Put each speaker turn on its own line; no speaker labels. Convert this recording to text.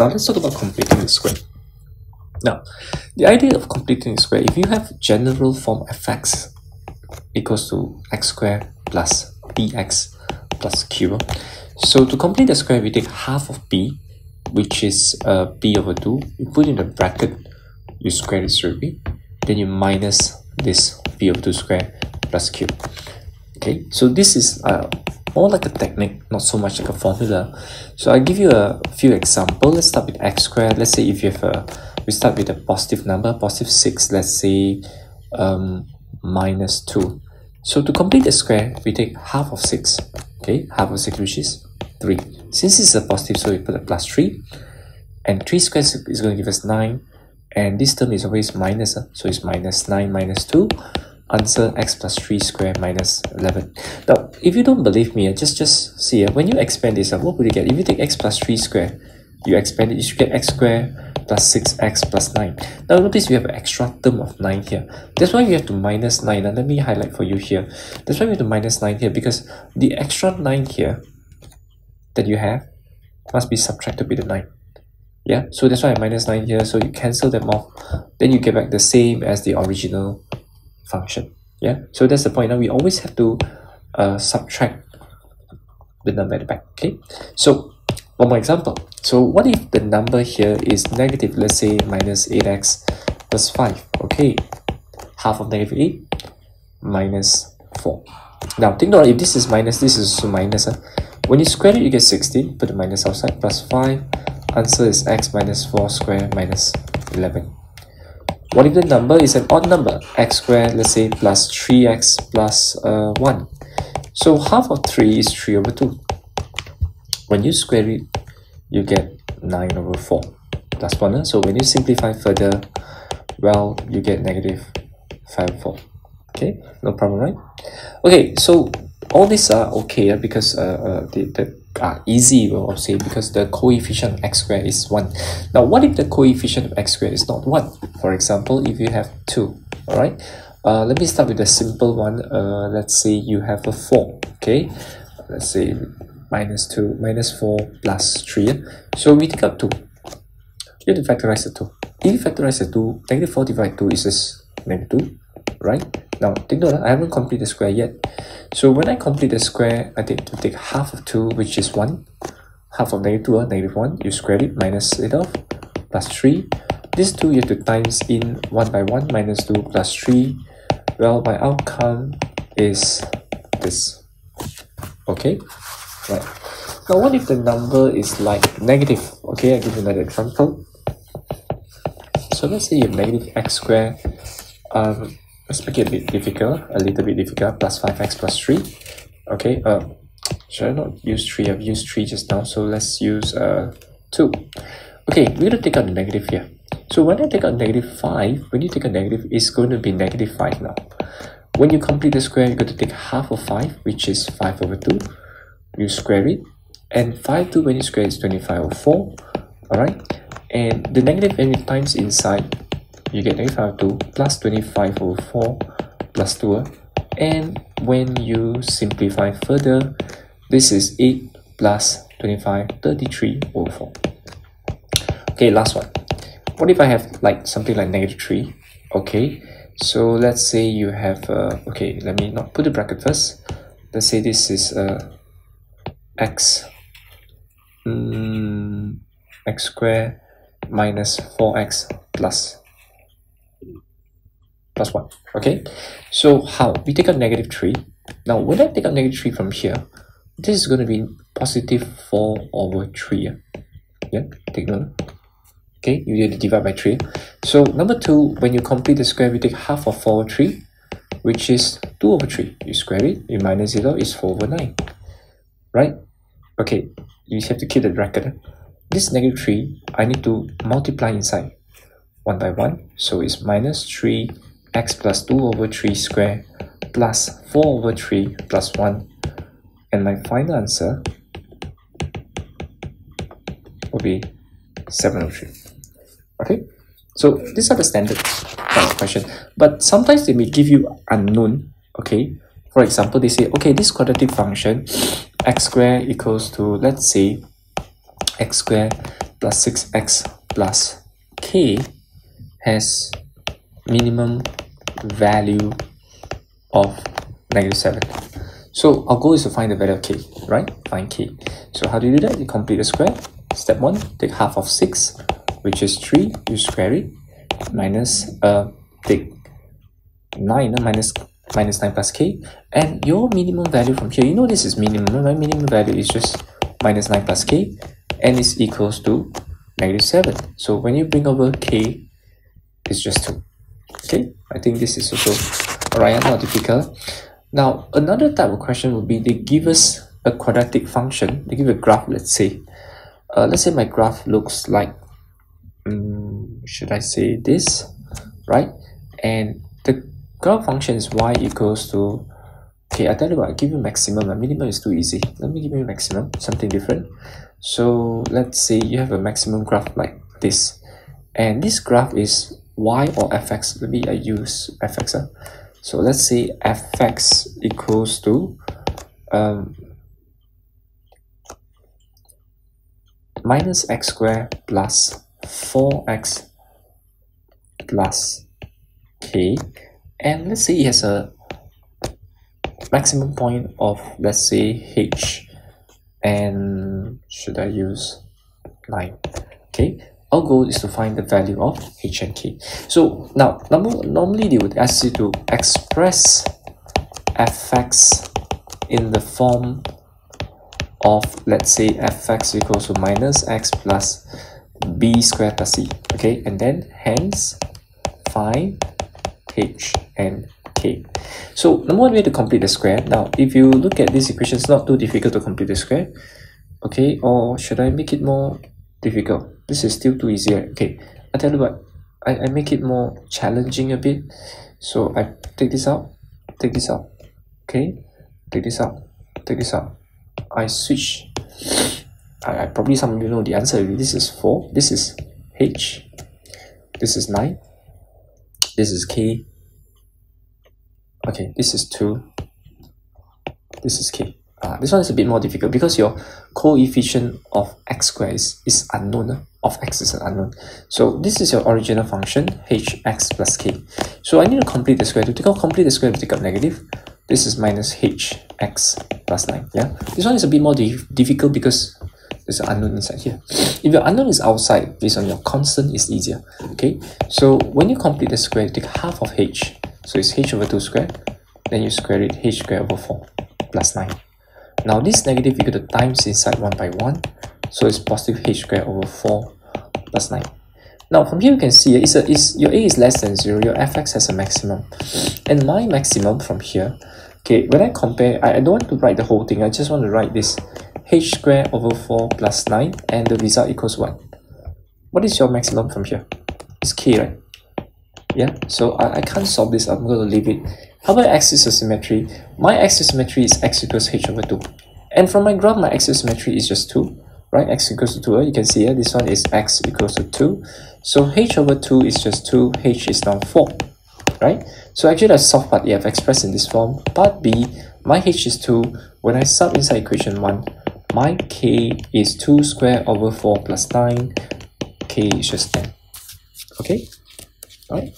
Now let's talk about completing the square. Now, the idea of completing the square, if you have general form fx equals to x squared plus bx plus q. So to complete the square, we take half of b, which is uh, b over 2. You put in the bracket, you square it straight away. Then you minus this b over 2 square plus q. Okay, so this is uh, more like a technique, not so much like a formula. So I'll give you a few examples. Let's start with x squared. Let's say if you have a, we start with a positive number, positive 6, let's say um, minus 2. So to complete the square, we take half of 6. Okay, half of 6 which is 3. Since it's a positive, so we put a plus 3. And 3 squared is going to give us 9. And this term is always minus, so it's minus 9 minus 2 answer x plus 3 squared minus 11. Now, if you don't believe me, just just see, uh, when you expand this, uh, what would you get? If you take x plus 3 square, you expand it, you should get x square plus 6x plus 9. Now notice we have an extra term of 9 here. That's why we have to minus 9. Now let me highlight for you here. That's why we have to minus 9 here because the extra 9 here that you have must be subtracted with the 9. Yeah, so that's why I minus 9 here. So you cancel them off. Then you get back the same as the original function. Yeah, so that's the point. Now we always have to uh, subtract the number at the back. Okay, so one more example. So what if the number here is negative, let's say minus 8x plus 5. Okay, half of negative 8 minus 4. Now think about if this is minus, this is also minus. Huh? When you square it, you get 16. Put the minus outside, plus 5. Answer is x minus 4 square minus 11. What if the number is an odd number? x squared, let's say, plus 3x plus uh, 1. So half of 3 is 3 over 2. When you square it, you get 9 over 4 That's plus 1. So when you simplify further, well, you get negative 5 over 4. Okay, no problem, right? Okay, so all these are okay because uh, uh, the, the uh, easy we'll say because the coefficient of x squared is 1. Now what if the coefficient of x squared is not 1? For example, if you have 2, alright? Uh, let me start with a simple one. Uh, let's say you have a 4, okay? Let's say minus 2, minus 4 plus 3. So we take out 2. You have to factorize the 2. If you factorize the 2, negative 4 divided 2 is just negative 2, right? Now, take note, I haven't completed the square yet. So when I complete the square, I take to take half of 2, which is 1. Half of negative 2, uh, negative 1. You square it, minus it off, plus 3. This 2 you have to times in 1 by 1, minus 2 plus 3. Well, my outcome is this. Okay? Right. Now, what if the number is like negative? Okay, I'll give you another example. So let's say you have negative x squared um, let's make it a bit difficult, a little bit difficult, plus 5x plus 3. Okay, uh, should I not use 3? I've used 3 just now, so let's use uh, 2. Okay, we're to take out the negative here. So when I take out negative 5, when you take a negative, it's going to be negative 5 now. When you complete the square, you're going to take half of 5, which is 5 over 2. You square it, and 5 2 when you square is 25 over 4. Alright, and the negative when you times inside, you get negative 5 over 2 plus 25 over 4 plus 2 and when you simplify further this is 8 plus 25 33 over 4 okay last one what if I have like something like negative 3 okay so let's say you have uh, okay let me not put the bracket first. Let's say this is uh, x mm, x square minus 4x plus plus 1 okay? So how? We take a negative 3 now when I take a negative 3 from here this is going to be positive 4 over 3 yeah take note okay you need to divide by 3 so number 2 when you complete the square you take half of 4 over 3 which is 2 over 3 you square it you minus 0 is 4 over 9 right? Okay you have to keep the bracket this negative 3 I need to multiply inside. 1 by 1 so it's minus 3 x plus 2 over 3 square plus 4 over 3 plus 1 and my final answer will be 7 over 3 okay so these are the standard kind of question but sometimes they may give you unknown okay for example they say okay this quadratic function x square equals to let's say x square plus 6x plus k has minimum value of negative 7. So our goal is to find the value of k, right? Find k. So how do you do that? You complete the square. Step 1, take half of 6, which is 3, you square it, minus, uh, take 9 uh, minus minus 9 plus k. And your minimum value from here you know this is minimum my minimum value is just minus 9 plus k. And is equals to negative 7 so when you bring over k it's just 2 okay i think this is also alright not difficult. Now another type of question would be they give us a quadratic function they give a graph let's say. Uh, let's say my graph looks like um, should i say this right? And the graph function is y equals to okay i tell you what i give you maximum. Minimum is too easy. Let me give you maximum something different. So let's say you have a maximum graph like this. And this graph is y or fx let me i use fx uh. so let's say fx equals to um, minus x squared plus 4x plus k. And let's say it has a maximum point of let's say h. And should I use 9 okay our goal is to find the value of h and k. So now normally they would ask you to express fx in the form of let's say fx equals to minus x plus b squared plus c okay and then hence find h and k. So number one way to complete the square. Now, if you look at this equation, it's not too difficult to complete the square. Okay, or should I make it more difficult? This is still too easy. Okay, I tell you what, I, I make it more challenging a bit. So I take this out, take this out. Okay, take this out, take this out. I switch. I, I probably some of you know the answer. This is 4, this is H, this is 9, this is k. Okay this is 2 this is k. Uh, this one is a bit more difficult because your coefficient of x squared is, is unknown of x is unknown. So this is your original function hx plus k. So i need to complete the square. To take out complete the square to take out negative. This is minus hx plus 9 yeah? This one is a bit more dif difficult because there's an unknown inside here. If your unknown is outside based on your constant it's easier. Okay? So when you complete the square you take half of h. So it's h over 2 squared then you square it h squared over 4 plus 9 now this negative you get to times inside 1 by 1 so it's positive h squared over 4 plus 9 now from here you can see it's a, it's, your a is less than 0 your fx has a maximum. And my maximum from here okay when I compare I, I don't want to write the whole thing. I just want to write this h squared over 4 plus 9 and the result equals 1. What is your maximum from here? It's k, right? Yeah, so I, I can't solve this, I'm going to leave it. How about axis of symmetry? My axis of symmetry is x equals h over 2. And from my graph, my axis of symmetry is just 2, right? x equals to 2, uh, you can see here, this one is x equals to 2. So h over 2 is just 2, h is now 4, right? So actually the soft part, you have expressed in this form. Part B, my h is 2. When I sub inside equation 1, my k is 2 square over 4 plus 9 k is just 10 okay? Right